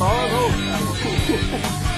Falou!